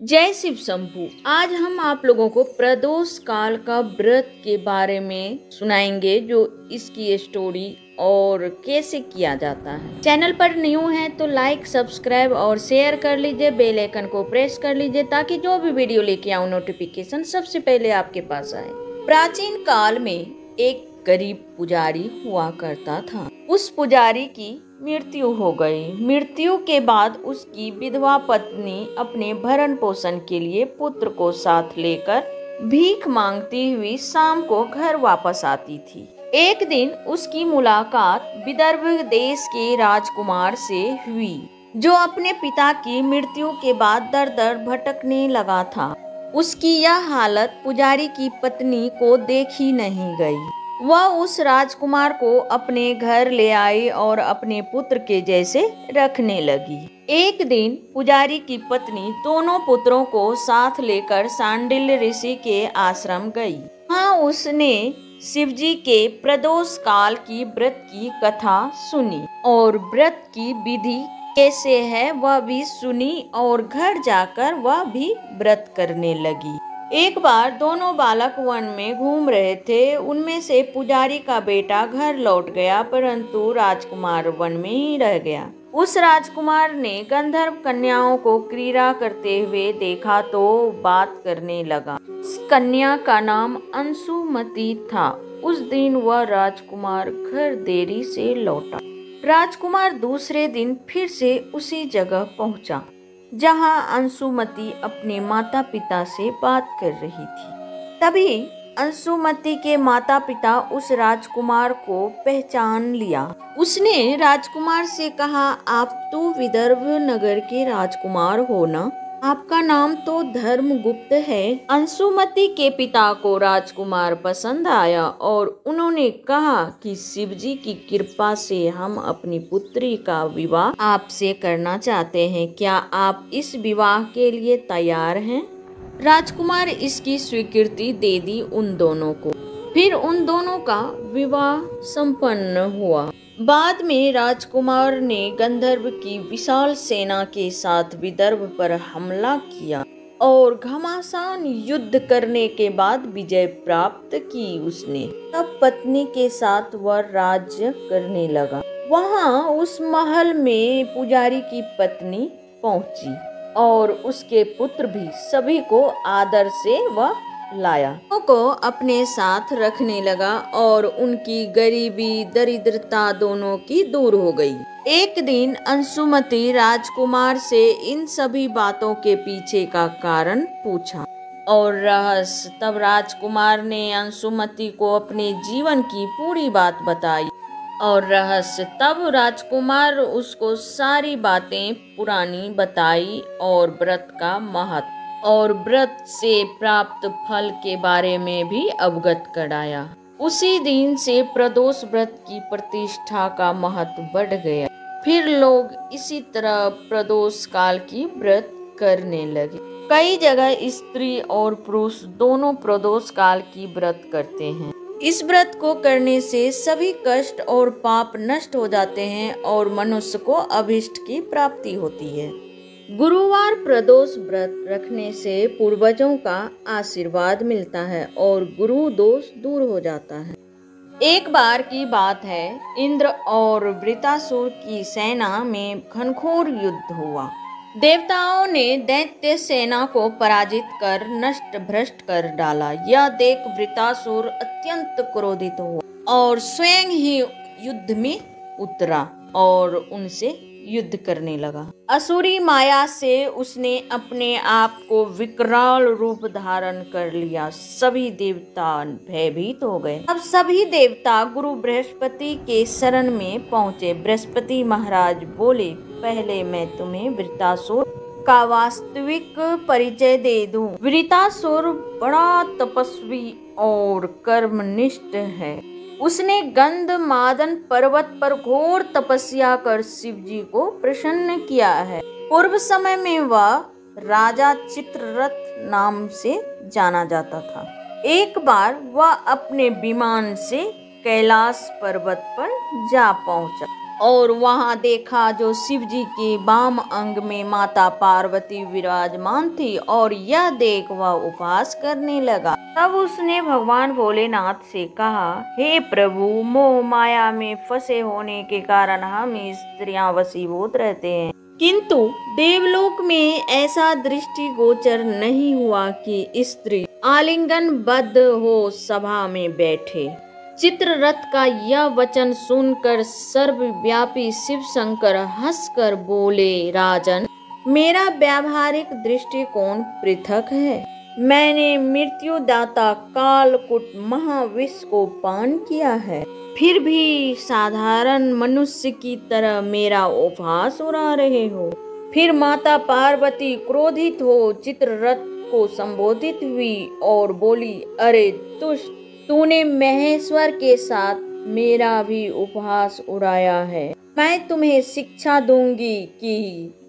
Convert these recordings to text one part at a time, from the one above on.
जय शिव शंभू। आज हम आप लोगों को प्रदोष काल का व्रत के बारे में सुनाएँगे, जो इसकी स्टोरी और कैसे किया जाता है। चैनल पर न्यू है तो लाइक सब्सक्राइब और शेयर कर लीजिए। बेल आइकन को प्रेस कर लीजिए, ताकि जो भी वीडियो लेके आऊँ नोटिफिकेशन सबसे पहले आपके पास आए। प्राचीन काल में एक गरीब पुजारी हुआ करता था। उस पुजारी की मृत्यु हो गई। मृत्यु के बाद उसकी विधवा पत्नी अपने भरण पोषण के लिए पुत्र को साथ लेकर भीख मांगती हुई शाम को घर वापस आती थी। एक दिन उसकी मुलाकात विदर्भ देश के राजकुमार से हुई, जो अपने पिता की मृत्यु के बाद दर दर भटकने लगा था। उसकी यह हालत पुजारी की पत्नी को देखी नहीं गई। वह उस राजकुमार को अपने घर ले आई और अपने पुत्र के जैसे रखने लगी। एक दिन पुजारी की पत्नी दोनों पुत्रों को साथ लेकर सांडिल ऋषि के आश्रम गई। वहाँ उसने शिवजी के प्रदोष काल की व्रत की कथा सुनी और व्रत की विधि कैसे है वह भी सुनी और घर जाकर वह भी व्रत करने लगी। एक बार दोनों बालक वन में घूम रहे थे। उनमें से पुजारी का बेटा घर लौट गया, परंतु राजकुमार वन में ही रह गया। उस राजकुमार ने गंधर्व कन्याओं को क्रीड़ा करते हुए देखा तो बात करने लगा। उस कन्या का नाम अंशुमती था। उस दिन वह राजकुमार घर देरी से लौटा। राजकुमार दूसरे दिन फिर से उसी जगह पहुँचा। जहाँ अंशुमति अपने माता पिता से बात कर रही थी। तभी अंशुमति के माता पिता उस राजकुमार को पहचान लिया। उसने राजकुमार से कहा, आप तो विदर्भ नगर के राजकुमार हो ना? आपका नाम तो धर्मगुप्त है। अंशुमति के पिता को राजकुमार पसंद आया और उन्होंने कहा कि शिवजी की कृपा से हम अपनी पुत्री का विवाह आपसे करना चाहते हैं। क्या आप इस विवाह के लिए तैयार हैं? राजकुमार इसकी स्वीकृति दे दी उन दोनों को। फिर उन दोनों का विवाह संपन्न हुआ। बाद में राजकुमार ने गंधर्व की विशाल सेना के साथ विदर्भ पर हमला किया और घमासान युद्ध करने के बाद विजय प्राप्त की उसने। तब पत्नी के साथ वह राज्य करने लगा। वहाँ उस महल में पुजारी की पत्नी पहुँची और उसके पुत्र भी सभी को आदर से वह लाया। को अपने साथ रखने लगा और उनकी गरीबी, दरिद्रता दोनों की दूर हो गई। एक दिन अंशुमति राजकुमार से इन सभी बातों के पीछे का कारण पूछा और रहस्य। तब राजकुमार ने अंशुमति को अपने जीवन की पूरी बात बताई और रहस्य। तब राजकुमार उसको सारी बातें पुरानी बताई और व्रत का महत्व और व्रत से प्राप्त फल के बारे में भी अवगत कराया। उसी दिन से प्रदोष व्रत की प्रतिष्ठा का महत्व बढ़ गया। फिर लोग इसी तरह प्रदोष काल की व्रत करने लगे। कई जगह स्त्री और पुरुष दोनों प्रदोष काल की व्रत करते हैं। इस व्रत को करने से सभी कष्ट और पाप नष्ट हो जाते हैं और मनुष्य को अभिष्ट की प्राप्ति होती है। गुरुवार प्रदोष व्रत रखने से पूर्वजों का आशीर्वाद मिलता है और गुरु दोष दूर हो जाता है। एक बार की बात है, इंद्र और वृतासुर की सेना में घनघोर युद्ध हुआ। देवताओं ने दैत्य सेना को पराजित कर नष्ट भ्रष्ट कर डाला। यह देख वृतासुर अत्यंत क्रोधित हुआ और स्वयं ही युद्ध में उतरा और उनसे युद्ध करने लगा। असुरी माया से उसने अपने आप को विकराल रूप धारण कर लिया। सभी देवता भयभीत हो गए। अब सभी देवता गुरु बृहस्पति के शरण में पहुँचे। बृहस्पति महाराज बोले, पहले मैं तुम्हें वृतासुर का वास्तविक परिचय दे दूँ। वृतासुर बड़ा तपस्वी और कर्मनिष्ठ है। उसने गंध मादन पर्वत पर घोर तपस्या कर शिव जी को प्रसन्न किया है। पूर्व समय में वह राजा चित्ररथ नाम से जाना जाता था। एक बार वह अपने विमान से कैलाश पर्वत पर जा पहुँचा। और वहाँ देखा जो शिव जी के बाम अंग में माता पार्वती विराजमान थी और यह देख वह उपवास करने लगा। तब उसने भगवान भोलेनाथ से कहा, हे प्रभु, मोह माया में फंसे होने के कारण हम स्त्रियाँ वसीभूत रहते हैं। किंतु देवलोक में ऐसा दृष्टि गोचर नहीं हुआ कि स्त्री आलिंगन बद्ध हो सभा में बैठे। चित्ररथ का यह वचन सुनकर सर्वव्यापी शिव शंकर हंसकर बोले, राजन, मेरा व्यावहारिक दृष्टिकोण पृथक है। मैंने मृत्युदाता कालकुट महाविष को पान किया है। फिर भी साधारण मनुष्य की तरह मेरा उपहास उड़ा रहे हो। फिर माता पार्वती क्रोधित हो चित्ररथ को संबोधित हुई और बोली, अरे तुष्ट तूने महेश्वर के साथ मेरा भी उपहास उड़ाया है। मैं तुम्हें शिक्षा दूँगी कि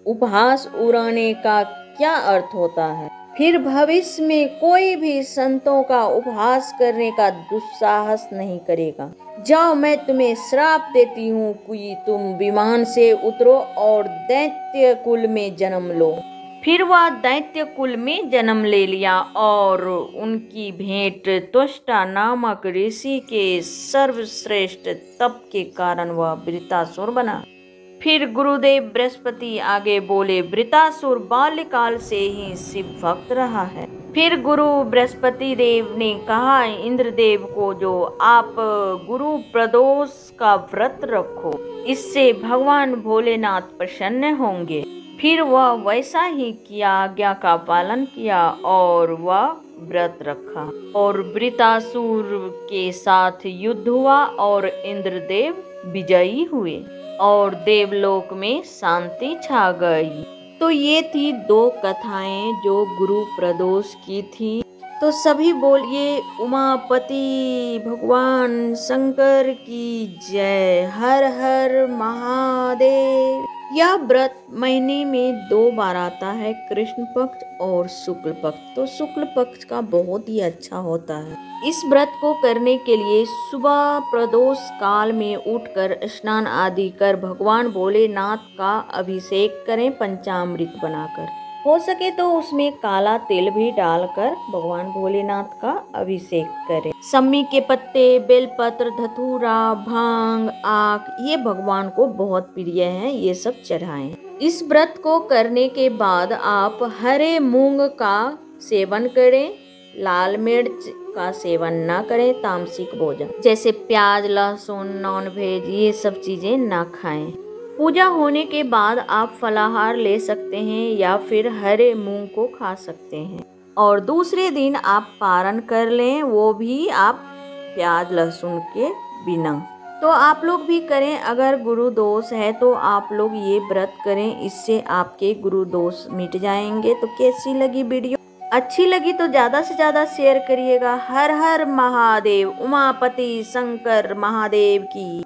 उपहास उड़ाने का क्या अर्थ होता है। फिर भविष्य में कोई भी संतों का उपहास करने का दुस्साहस नहीं करेगा। जाओ, मैं तुम्हें श्राप देती हूँ कि तुम विमान से उतरो और दैत्य कुल में जन्म लो। फिर वह दैत्य कुल में जन्म ले लिया और उनकी भेंट त्वष्टा नामक ऋषि के सर्वश्रेष्ठ तप के कारण वह वृतासुर बना। फिर गुरुदेव बृहस्पति आगे बोले, वृतासुर बाल्यकाल से ही शिव भक्त रहा है फिर गुरु बृहस्पति देव ने कहा, इंद्रदेव को जो आप गुरु प्रदोष का व्रत रखो, इससे भगवान भोलेनाथ प्रसन्न होंगे। फिर वह वैसा ही किया, आज्ञा का पालन किया और वह व्रत रखा। और वृतासुर के साथ युद्ध हुआ और इंद्रदेव विजयी हुए और देवलोक में शांति छा गई। तो ये थी दो कथाएँ जो गुरु प्रदोष की थी। तो सभी बोलिए, उमापति भगवान शंकर की जय। हर हर महादेव। यह व्रत महीने में दो बार आता है कृष्ण पक्ष और शुक्ल पक्ष। तो शुक्ल पक्ष का बहुत ही अच्छा होता है। इस व्रत को करने के लिए सुबह प्रदोष काल में उठकर स्नान आदि कर भगवान भोलेनाथ का अभिषेक करें, पंचामृत बनाकर। हो सके तो उसमें काला तेल भी डालकर भगवान भोलेनाथ का अभिषेक करें। सम्मी के पत्ते, बेलपत्र, धतूरा, भाँग आक ये भगवान को बहुत प्रिय है, ये सब चढ़ाएँ। इस व्रत को करने के बाद आप हरे मूंग का सेवन करें, लाल मिर्च का सेवन ना करें, तामसिक भोजन। जैसे प्याज, लहसुन नॉन वेज ये सब चीज़ें ना खाएँ। पूजा होने के बाद आप फलाहार ले सकते हैं या फिर हरे मूंग को खा सकते हैं। और दूसरे दिन आप पारण कर लें, वो भी आप प्याज, लहसुन के बिना। तो आप लोग भी करें, अगर गुरु दोष है तो आप लोग ये व्रत करें, इससे आपके गुरु दोष मिट जाएँगे। तो कैसी लगी वीडियो? अच्छी लगी तो ज़्यादा से ज़्यादा शेयर करिएगा। हर हर महादेव, उमापति, शंकर महादेव की।